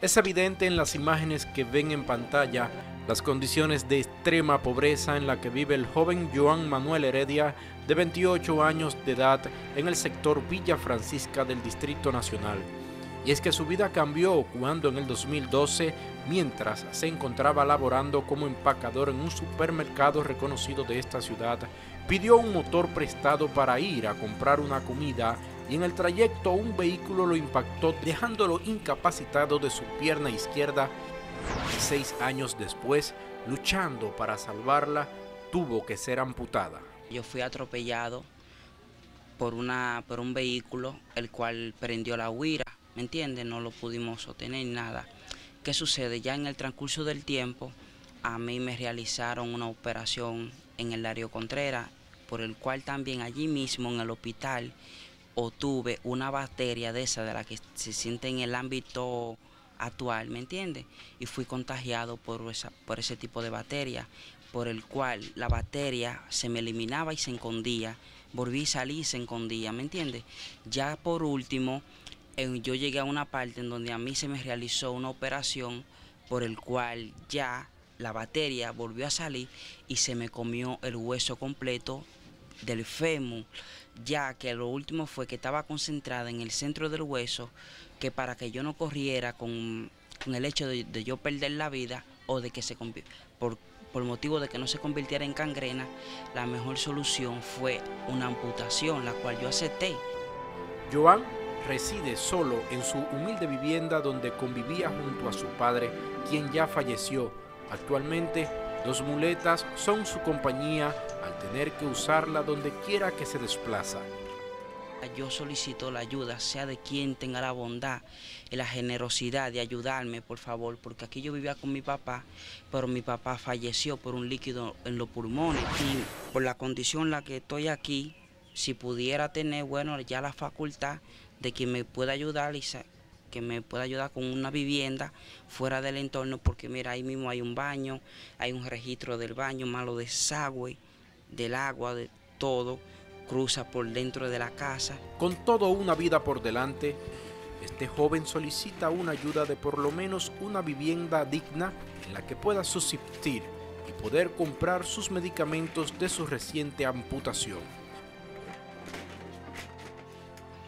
Es evidente en las imágenes que ven en pantalla las condiciones de extrema pobreza en la que vive el joven Joan Manuel Heredia, de 28 años de edad, en el sector Villa Francisca del Distrito Nacional. Y es que su vida cambió cuando en el 2012, mientras se encontraba laborando como empacador en un supermercado reconocido de esta ciudad, pidió un motor prestado para ir a comprar una comida y en el trayecto un vehículo lo impactó dejándolo incapacitado de su pierna izquierda. Seis años después, luchando para salvarla, tuvo que ser amputada. Yo fui atropellado por, una, por un vehículo el cual prendió la huira, ¿me entiendes? No lo pudimos sostener nada. ¿Qué sucede? Ya en el transcurso del tiempo, a mí me realizaron una operación en el Darío Contreras, por el cual también allí mismo en el hospital tuve una bacteria de esa, de la que se siente en el ámbito actual, ¿me entiendes? Y fui contagiado por, esa, por ese tipo de bacteria, por el cual la bacteria se me eliminaba y se escondía, volví a salir y se escondía, ¿me entiendes? Ya por último, yo llegué a una parte en donde a mí se me realizó una operación por el cual ya la bacteria volvió a salir y se me comió el hueso completo del fémur, ya que lo último fue que estaba concentrada en el centro del hueso, que para que yo no corriera con, el hecho de, yo perder la vida o de que se por, por motivo de que no se convirtiera en cangrena, la mejor solución fue una amputación, la cual yo acepté. Joan reside solo en su humilde vivienda donde convivía junto a su padre, quien ya falleció. Actualmente Dos muletas son su compañía tener que usarla donde quiera que se desplaza. Yo solicito la ayuda, sea de quien tenga la bondad y la generosidad de ayudarme, por favor, porque aquí yo vivía con mi papá, pero mi papá falleció por un líquido en los pulmones y por la condición en la que estoy aquí, si pudiera tener, bueno, ya la facultad de que me pueda ayudar y que me pueda ayudar con una vivienda fuera del entorno, porque mira, ahí mismo hay un baño, hay un registro del baño, malo desagüe, del agua, de todo, cruza por dentro de la casa. Con toda una vida por delante, este joven solicita una ayuda de por lo menos una vivienda digna en la que pueda subsistir y poder comprar sus medicamentos de su reciente amputación.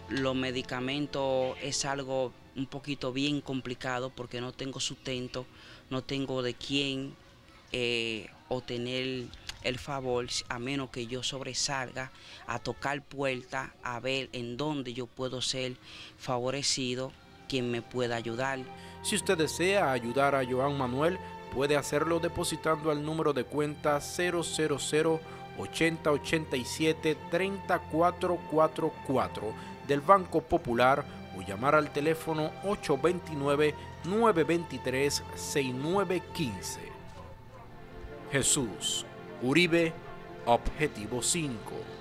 Los medicamentos es algo un poquito bien complicado porque no tengo sustento, no tengo de quién eh, obtener el favor, a menos que yo sobresalga a tocar puerta, a ver en dónde yo puedo ser favorecido, quien me pueda ayudar. Si usted desea ayudar a Joan Manuel, puede hacerlo depositando al número de cuenta 000 8087 3444 del Banco Popular o llamar al teléfono 829-923-6915. Jesús, Uribe, Objetivo 5.